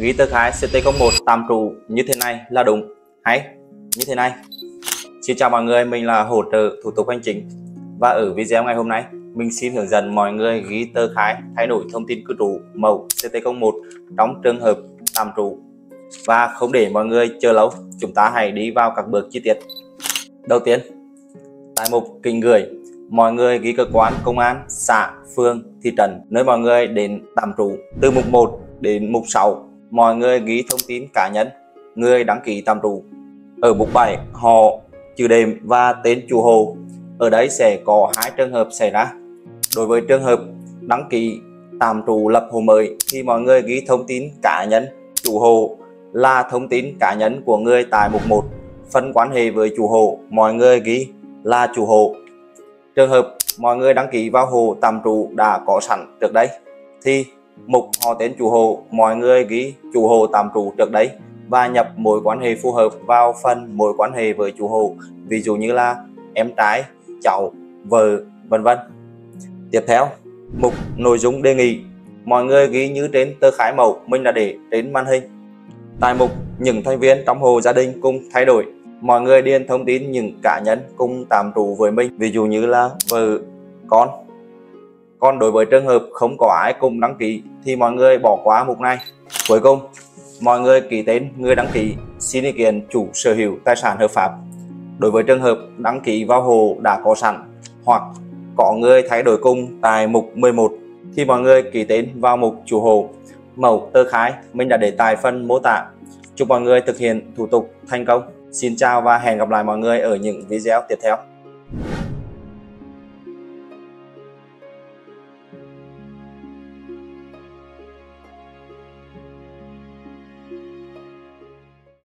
ghi tờ khai CT01 tạm trụ như thế này là đúng. Hay như thế này. Xin chào mọi người, mình là hỗ trợ thủ tục hành chính. Và ở video ngày hôm nay mình xin hướng dẫn mọi người ghi tờ khai thay đổi thông tin cư trú mẫu CT01 trong trường hợp tạm trụ và không để mọi người chờ lâu chúng ta hãy đi vào các bước chi tiết. Đầu tiên tại mục kinh gửi mọi người ghi cơ quan công an xã phường thị trấn nơi mọi người đến tạm trú từ mục 1 đến mục 6 mọi người ghi thông tin cá nhân, người đăng ký tạm trú. Ở mục 7 họ, chữ đệm và tên chủ hộ. Ở đây sẽ có hai trường hợp xảy ra. Đối với trường hợp đăng ký tạm trú lập hộ mới thì mọi người ghi thông tin cá nhân, chủ hộ là thông tin cá nhân của người tại mục 1 phân quan hệ với chủ hộ, mọi người ghi là chủ hộ. Trường hợp mọi người đăng ký vào hộ tạm trú đã có sẵn trước đây thì mục họ tên chủ hộ mọi người ghi chủ hộ tạm trú trước đấy và nhập mối quan hệ phù hợp vào phần mối quan hệ với chủ hộ ví dụ như là em trai, cháu, vợ, vân vân. Tiếp theo, mục nội dung đề nghị. Mọi người ghi như trên tờ khai mẫu mình đã để trên màn hình. Tại mục, những thành viên trong hộ gia đình cùng thay đổi. Mọi người điền thông tin những cá nhân cùng tạm trú với mình. Ví dụ như là vợ, con còn đối với trường hợp không có ai cùng đăng ký thì mọi người bỏ qua mục này. Cuối cùng, mọi người ký tên, người đăng ký, xin ý kiến chủ sở hữu tài sản hợp pháp. Đối với trường hợp đăng ký vào hồ đã có sẵn hoặc có người thay đổi cung tại mục 11 thì mọi người ký tên vào mục chủ hồ. Mẫu tờ khai, mình đã để tại phần mô tả. Chúc mọi người thực hiện thủ tục thành công. Xin chào và hẹn gặp lại mọi người ở những video tiếp theo.